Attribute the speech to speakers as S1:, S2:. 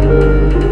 S1: Música